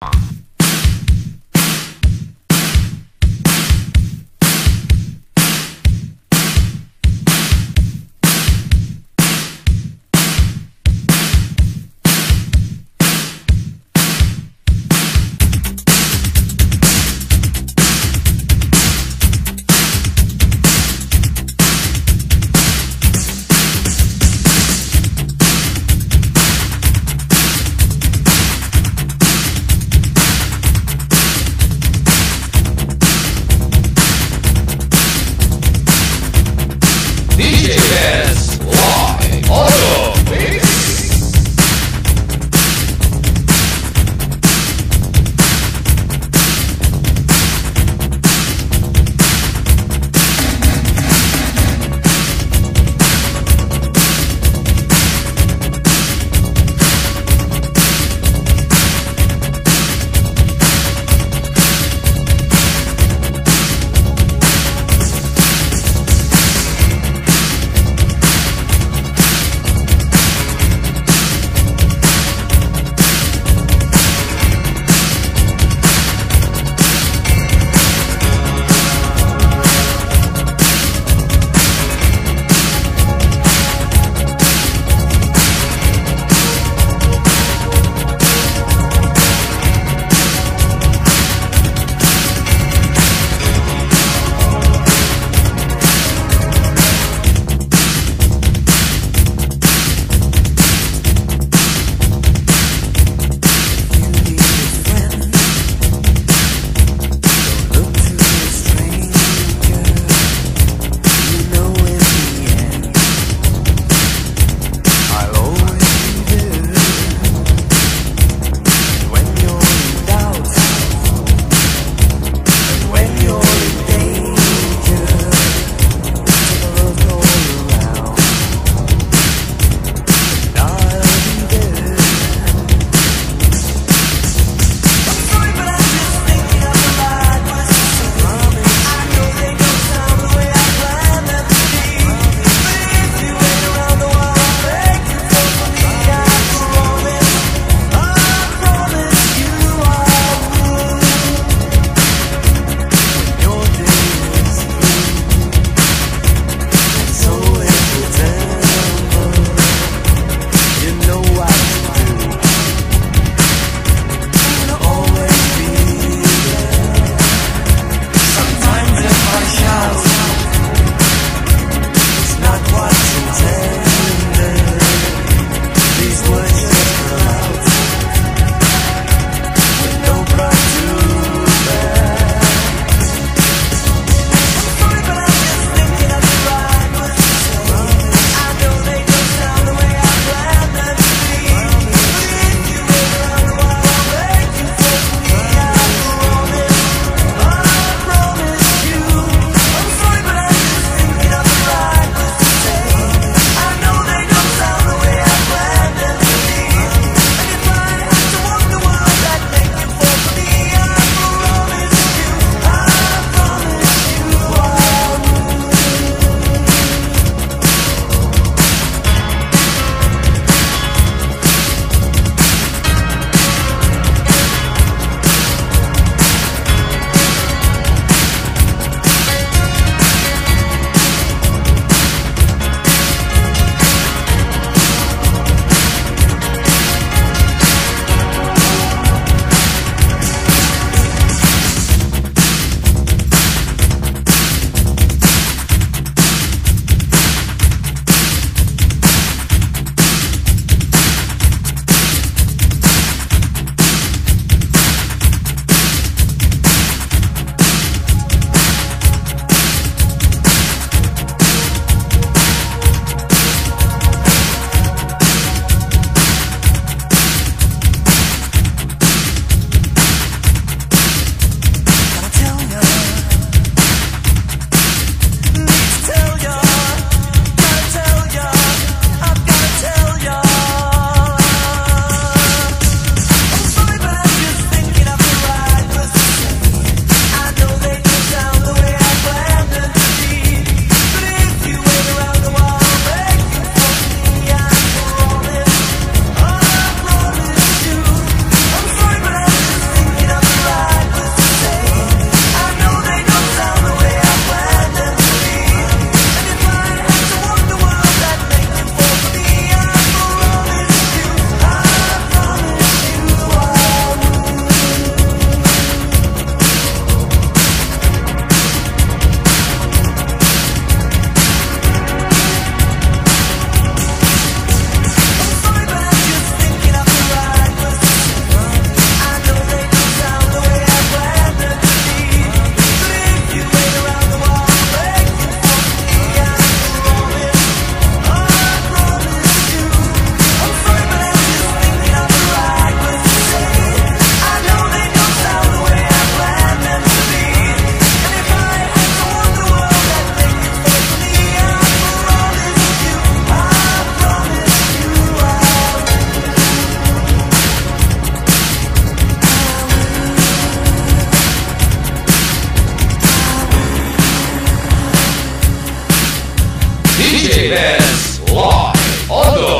Bye. DJ DJ Vance live on the